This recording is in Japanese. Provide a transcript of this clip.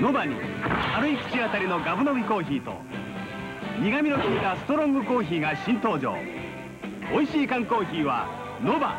ノバに軽い口当たりのガブ飲みコーヒーと苦味の効いたストロングコーヒーが新登場。美味しい缶コーヒーはノバ